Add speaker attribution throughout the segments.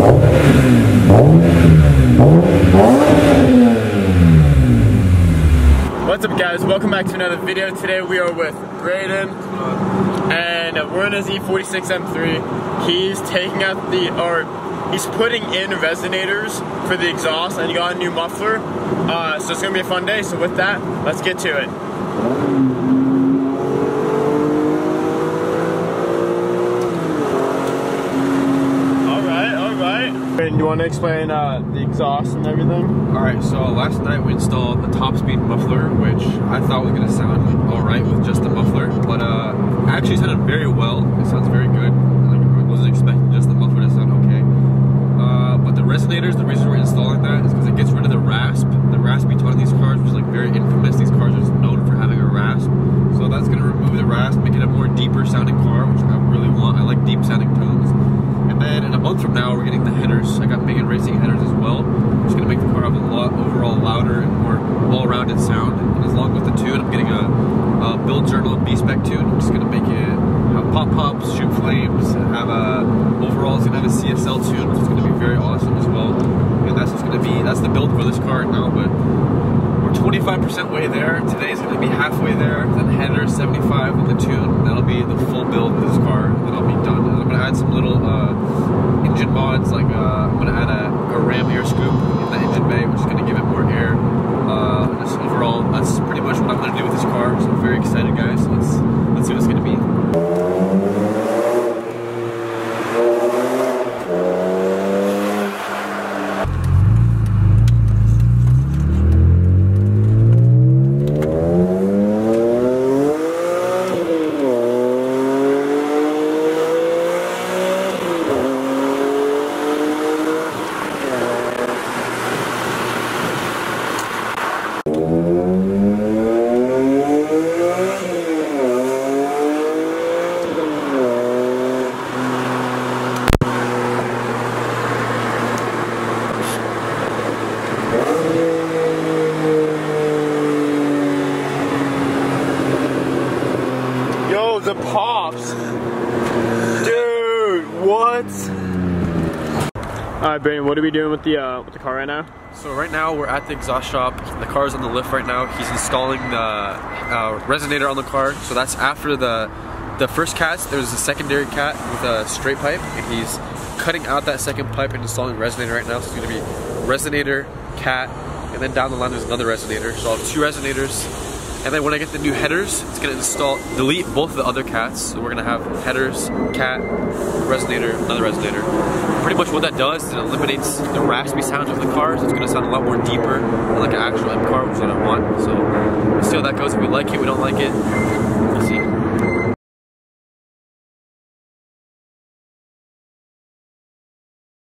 Speaker 1: What's up guys, welcome back to another video. Today we are with Brayden and we're in his E46 M3. He's taking out the, or he's putting in resonators for the exhaust and he got a new muffler. Uh, so it's gonna be a fun day. So with that, let's get to it. Alright, you wanna explain uh, the exhaust and everything?
Speaker 2: Alright, so last night we installed the top speed muffler, which I thought was gonna sound alright with just the muffler, but uh, actually sounded very well. It sounds very good. Like, I wasn't expecting just the muffler to sound okay. Uh, but the resonators, the reason we're installing that is because it gets rid of the rasp, the raspy tone in these cars, which is like very infamous. These cars are known for having a rasp. So that's gonna remove the rasp, make it a more deeper sounding car, which I really want. I like deep sounding tones. And then in a month from now, we're getting the headers. I got Megan Racing headers as well, which is going to make the car have a lot overall louder and more all-rounded sound. And as long with the tune, I'm getting a, a build journal B-spec tune, which is going to make it have pop pops, shoot flames, have a overall it's going to have a CSL tune, which is going to be very awesome as well. And that's what's going to be that's the car now, but. We're 25% way there. Today's to be halfway there. Then header 75 with the tune. That'll be the full build of this car. Then I'll be done. And I'm to add some little uh, engine mods. Like uh, I'm to add a, a ram air scoop in the engine bay, which is to give it more air. Uh, just overall, that's pretty much what I'm going to do with this car. So I'm very excited, guys. Let's let's see what it's going to be.
Speaker 1: Yo, the pops. Dude, what? Alright, Brayden, what are we doing with the uh, with the car right now?
Speaker 2: So right now we're at the exhaust shop. The car is on the lift right now. He's installing the uh, resonator on the car. So that's after the the first cats. There's a secondary cat with a straight pipe, and he's cutting out that second pipe and installing resonator right now. So it's gonna be resonator, cat, and then down the line there's another resonator. So I'll have two resonators. And then when I get the new headers, it's gonna install, delete both of the other cats. So we're gonna have headers, cat, resonator, another resonator. Pretty much what that does is it eliminates the raspy sounds of the cars. It's gonna sound a lot more deeper like an actual M car, which I want. So we'll see how that goes. If we like it, we don't like it, we'll see.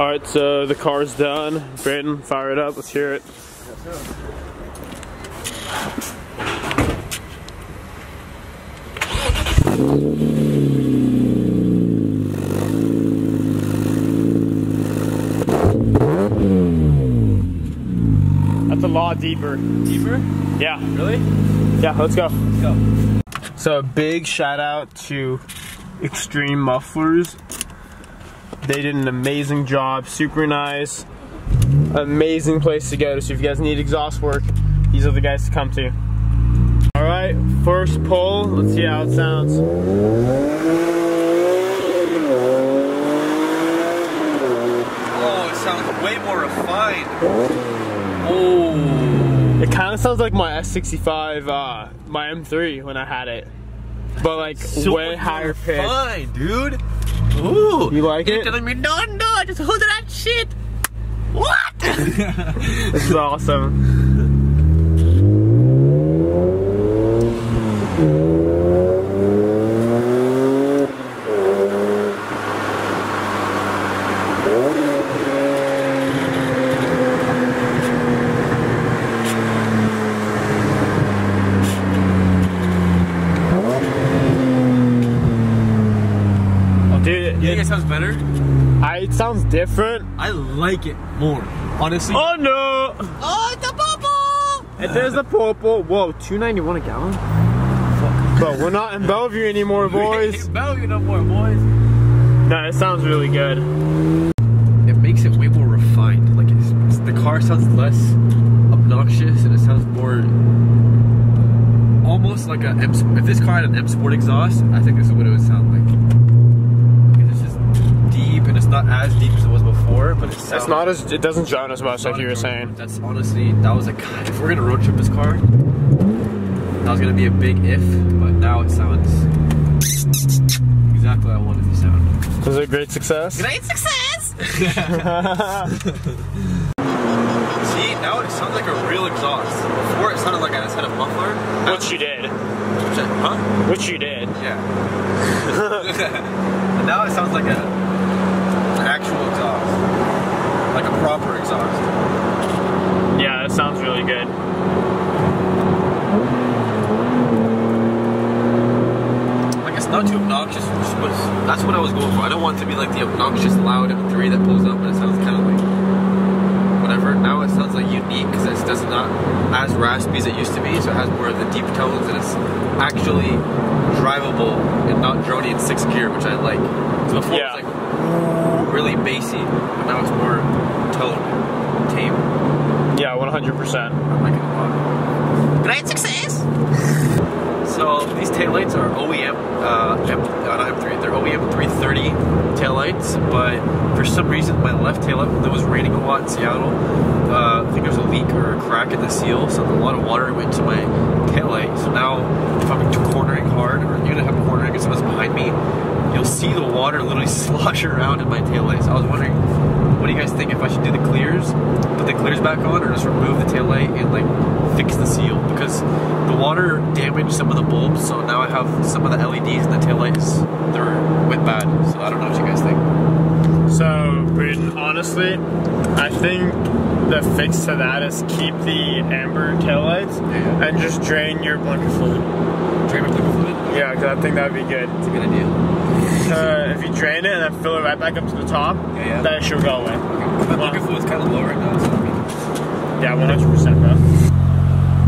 Speaker 1: Alright, so the car's done. Brayden, fire it up. Let's hear it. That's a lot deeper.
Speaker 2: Deeper?
Speaker 1: Yeah.
Speaker 2: Really?
Speaker 1: Yeah, let's go.
Speaker 2: Let's go.
Speaker 1: So big shout out to Extreme Mufflers. They did an amazing job, super nice, amazing place to go to. So if you guys need exhaust work, these are the guys to come to. All right, first pull. Let's see how it sounds.
Speaker 2: Oh, it sounds way more refined. Oh.
Speaker 1: It kind of sounds like my S65, uh, my M3 when I had it, but like
Speaker 2: So
Speaker 1: way higher pitch.
Speaker 2: Fine, dude. Ooh.
Speaker 1: You like
Speaker 2: You're
Speaker 1: it?
Speaker 2: telling me no, no, just hold that shit. What?
Speaker 1: This is awesome. Dude,
Speaker 2: you think
Speaker 1: it,
Speaker 2: it sounds better?
Speaker 1: I, it sounds different.
Speaker 2: I like it more. Honestly.
Speaker 1: Oh no!
Speaker 2: Oh, it's a bubble!
Speaker 1: If there's a purple, whoa, 291 a gallon? Bro, we're not in Bellevue anymore, boys.
Speaker 2: Bellevue no more, boys.
Speaker 1: No, it sounds really good.
Speaker 2: It makes it way more refined. Like it's, it's, the car sounds less obnoxious and it sounds more almost like a M. If this car had an M Sport exhaust, I think this is what it would sound like. It's and it's not as deep as it was before, but it sounds.
Speaker 1: It's not as it doesn't drown as much like you were saying.
Speaker 2: That's honestly that was like God, if we're gonna road trip this car, that was gonna be a big if, but now it sounds exactly what I wanted to sound.
Speaker 1: Was it a great success?
Speaker 2: Great success! See, now it sounds like a real exhaust. Before it sounded like I just had a muffler. Now
Speaker 1: Which you did.
Speaker 2: Huh?
Speaker 1: Which you did.
Speaker 2: Yeah. but now it sounds like a an actual exhaust. Like a proper exhaust.
Speaker 1: Yeah, it sounds really good.
Speaker 2: Like it's not too obnoxious, but that's what I was going for. I don't want it to be like the obnoxious loud M3 that pulls up, but it sounds kind of like whatever. Now it sounds like unique because it does not as raspy as it used to be, so it has more of the deep tones and it's actually drivable and not drony in sixth gear, which I like. 'Cause before
Speaker 1: Yeah.
Speaker 2: like really bassy, but now it's more toned, tame.
Speaker 1: Yeah, 100%.
Speaker 2: I like it a lot. Great success! So these taillights are OEM, uh, M, uh, not M3, they're OEM 330 taillights, but for some reason my left taillight, it was raining a lot in Seattle, uh, I think there was a leak or a crack in the seal, so a lot of water went to my taillight. So now if I'm cornering hard, or even if I'm cornering and someone's behind me, you'll see the water literally slosh around in my taillight. So I was wondering, what do you guys think if I should do the clears, put the clears back on, or just remove the taillight and like fix the seal? Because the water damaged some of the bulbs, so now I have some of the LEDs in the taillights, they're went bad. So I don't know what you guys think.
Speaker 1: So, Brayden, honestly, I think the fix to that is keep the amber taillights
Speaker 2: Yeah.
Speaker 1: and just drain your blinker fluid.
Speaker 2: Drain fluid?
Speaker 1: Yeah, because I think that would be good.
Speaker 2: It's a good idea.
Speaker 1: Uh, if you drain it and then fill it right back up to the top,
Speaker 2: Yeah, yeah.
Speaker 1: that should go away.
Speaker 2: My liquid fluid's kind of low right now, so
Speaker 1: Yeah, 100%, bro.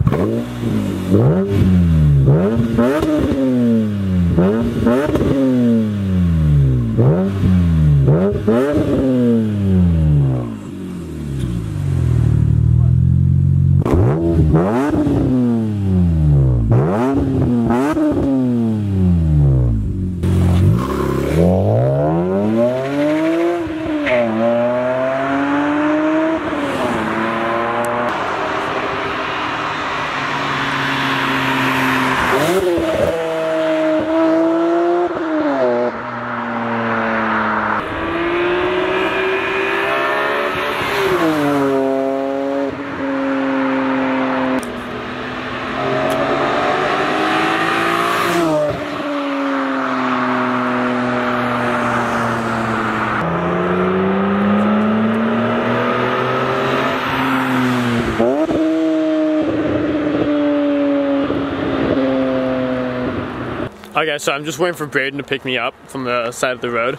Speaker 1: Okay, so I'm just waiting for Brayden to pick me up from the side of the road,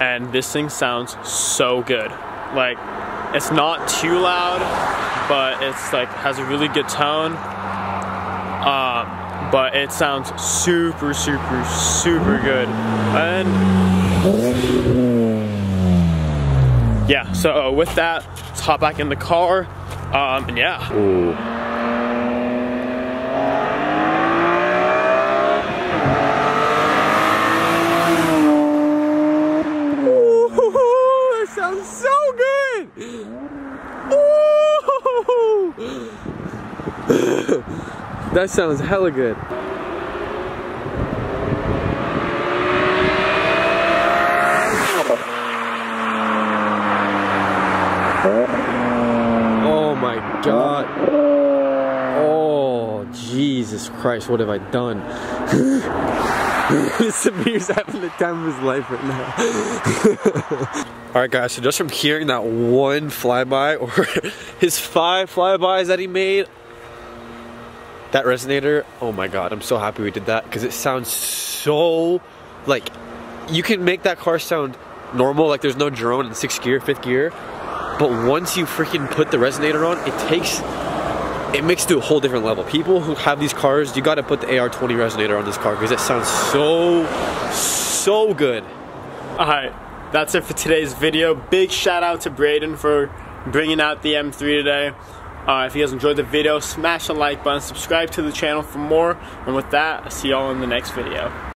Speaker 1: and this thing sounds so good. Like, it's not too loud, but it's like has a really good tone. Um, but it sounds super, super, super good. And yeah, so uh, with that, let's hop back in the car. Um, and yeah. Ooh, it sounds so good. Ooh. That sounds hella good.
Speaker 2: Oh my god. Oh, Jesus Christ, what have I done? Samir's having the time of his life right now. Alright, guys, so just from hearing that one flyby, or his five flybys that he made, that resonator, oh my god, I'm so happy we did that because it sounds so like you can make that car sound normal, like there's no drone in sixth gear, fifth gear, but once you freaking put the resonator on, it takes it makes it to a whole different level. People who have these cars, you got to put the AR20 resonator on this car because it sounds so so good.
Speaker 1: Alright, that's it for today's video. Big shout out to Brayden for bringing out the M3 today. Uh, if you guys enjoyed the video, smash the like button, subscribe to the channel for more. And with that, I'll see y'all in the next video.